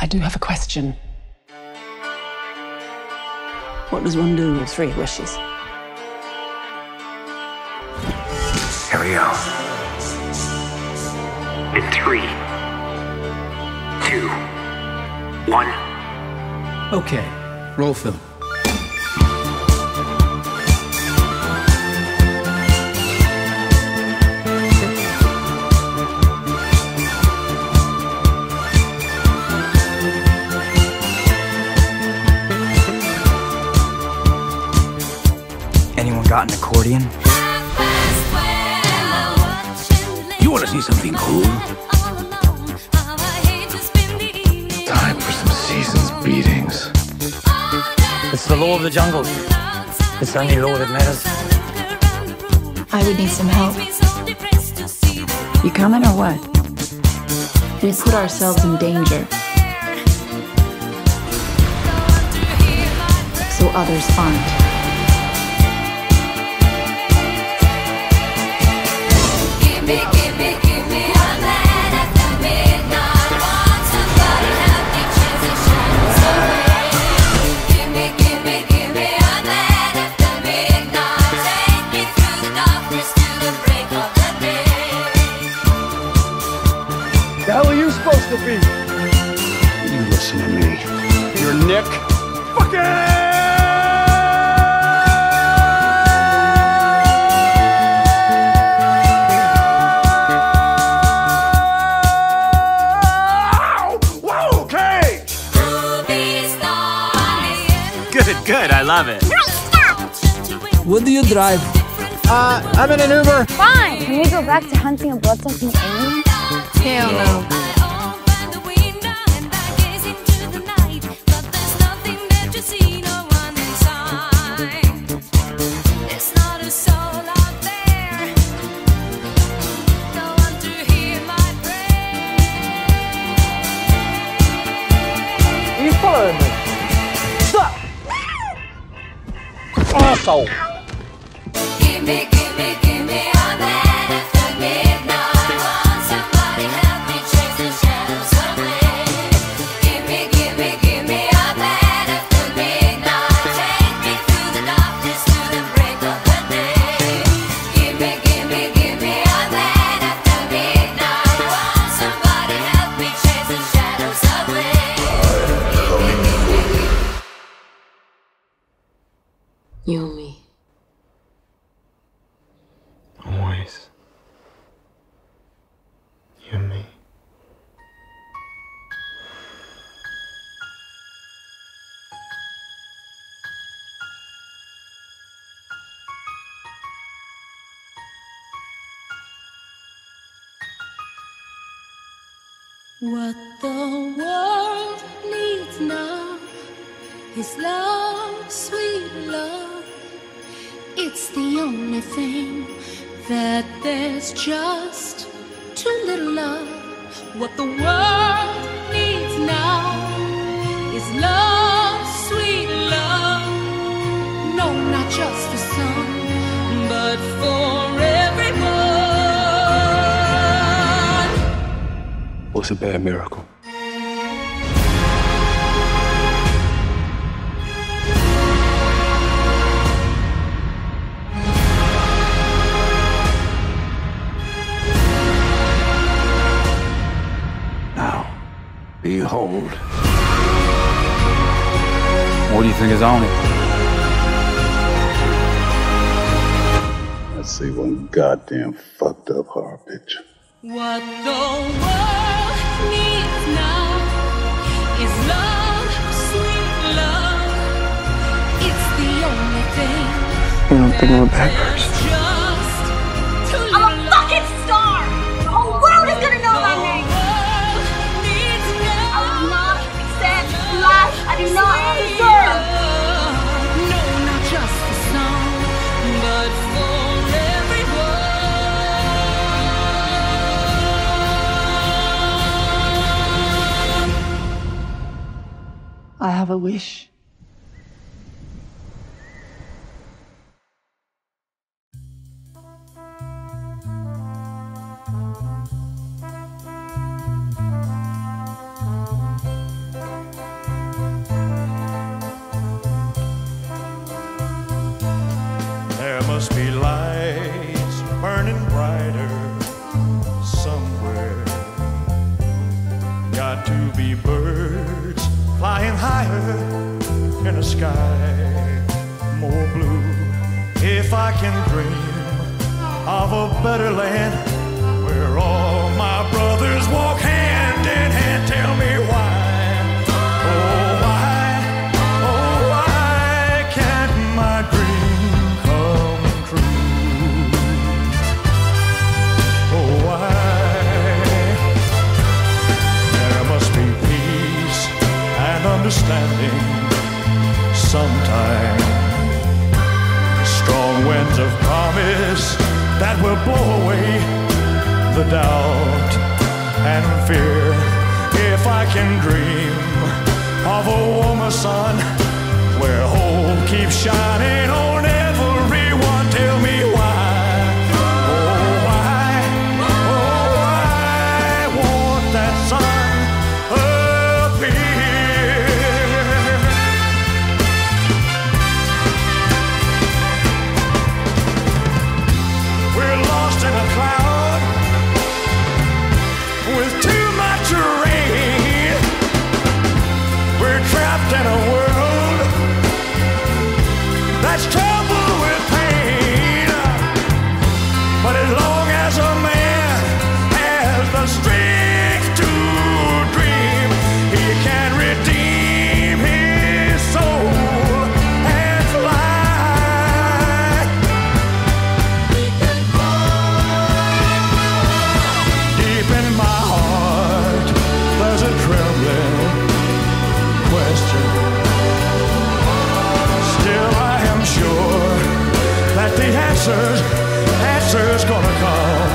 I do have a question. What does one do with three wishes? Here we go. In three, two, one. Okay, roll film. Got an accordion? You want to see something cool? Time for some season's beatings. It's the law of the jungle. It's the only law that matters. I would need some help. You coming or what? We put ourselves in danger. So others aren't. Love it. What do you drive? Uh, I'm in an Uber. Fine. Can we go back to hunting a blood-sucking alien? Hell no. sol. Always. You and me. What the world needs now is love, sweet love. It's the only thing that there's just too little of. What the world needs now is love, sweet love. No, not just for some, but for everyone. What's a bad miracle? Behold. What do you think is on it? I see one goddamn fucked up horror picture. What the world needs now is love, sweet love. It's the only thing. You don't think I'm a bad person? I have a wish. There must be lights burning bright higher in a sky more blue. If I can dream of a better land where all my brothers walk hand that will blow away the doubt and fear. If I can dream of a warmer sun where hope keeps shining Let's try. answers, answers gonna come.